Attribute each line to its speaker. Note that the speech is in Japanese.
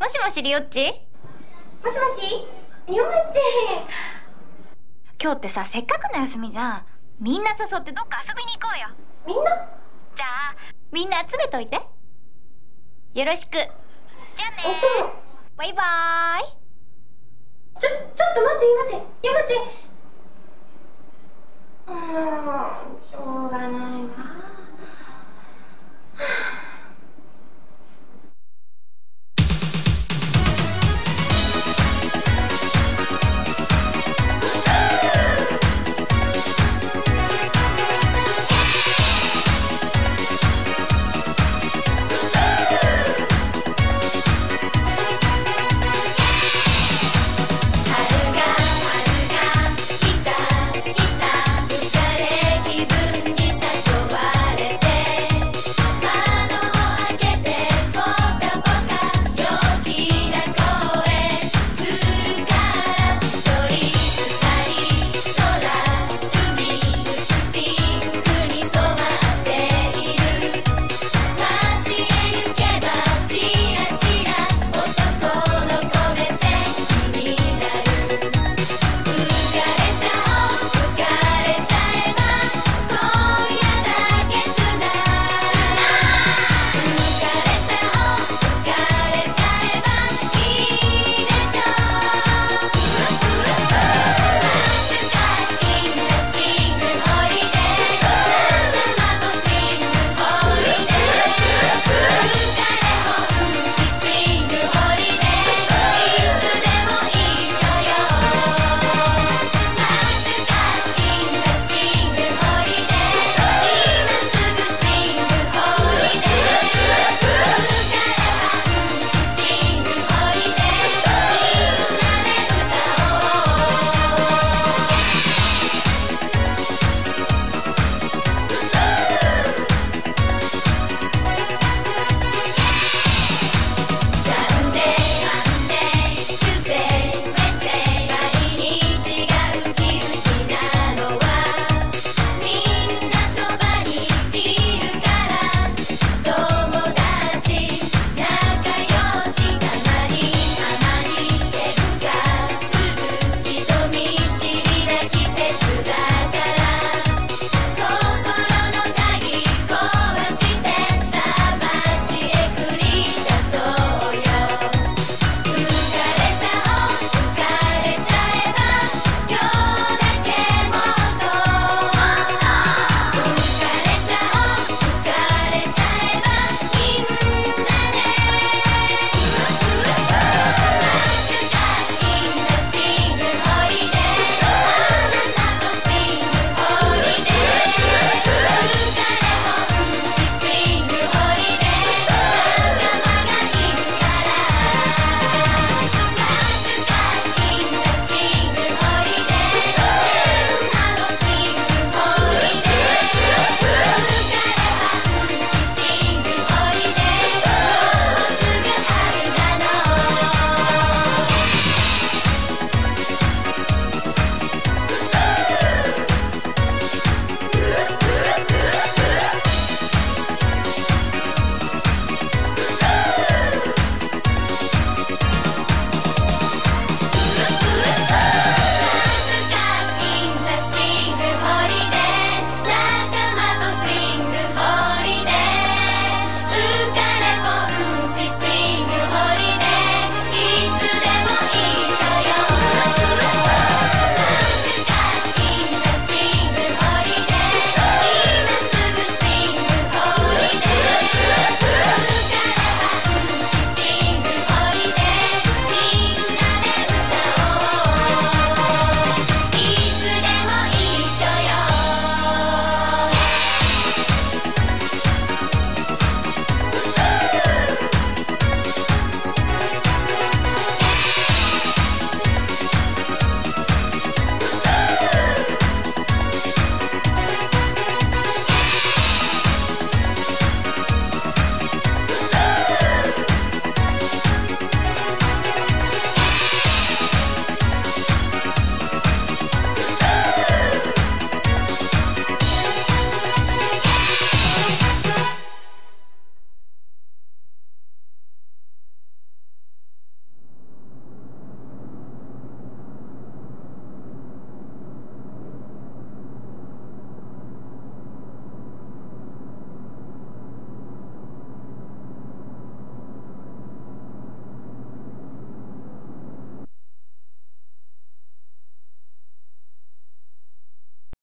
Speaker 1: もしもしリオッチ？
Speaker 2: もしもしリオッチ。
Speaker 1: 今日ってさせっかくの休みじゃん。みんな誘ってどっか遊びに行こうよ。
Speaker 2: みんな？
Speaker 1: じゃあみんな集めといて。よろしく。じゃあね。バイバーイ。
Speaker 2: ちょ、ちょっと待って、ゆまち、ゆまち。もう、しょうがないな。